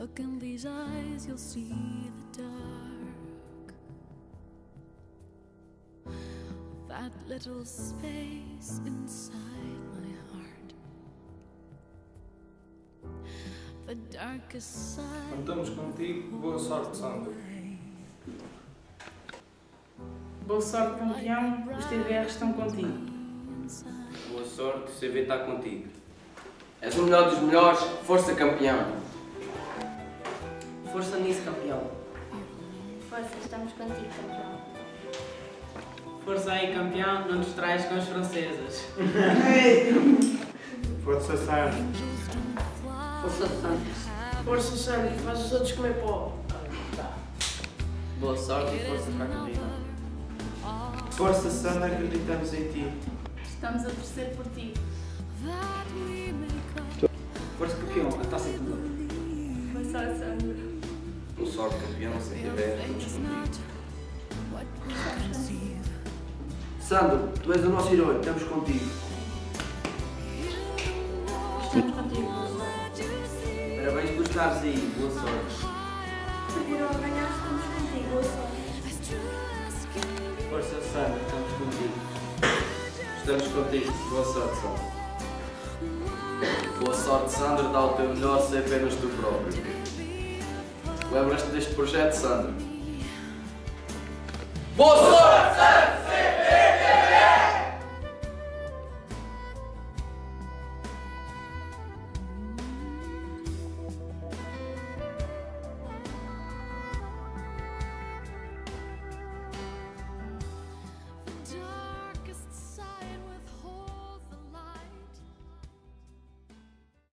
Look in these eyes, you'll see the dark. That little space inside my heart. The darkest side. Contamos contigo. Boa sorte, Sandra. Boa sorte, campeão. Os TVR estão contigo. Boa sorte, o CV está contigo. És o melhor dos melhores, força campeão. Força nisso, campeão. Força, estamos contigo, campeão. Força aí, campeão. Não nos traz com as francesas. Força Sandra. Força Santos. Força, Sandra, faz os outros comer pó. Boa sorte e força para a corrida. Força Sandra, acreditamos em ti. Estamos a torcer por ti. Força campeão, a taça é tua. Sorte, campeão, se tiver. Sandro, tu és o nosso herói, estamos contigo. Estamos contigo, boa sorte. Parabéns por estares aí, boa sorte. A ganhar, estamos contigo, boa sorte. Força Sandra, estamos contigo. Estamos contigo. Boa sorte, Sandra. Boa sorte, Sandra. Dá o teu melhor sem apenas tu próprio. Lembras-te deste projeto, Sandra? Boa sorte!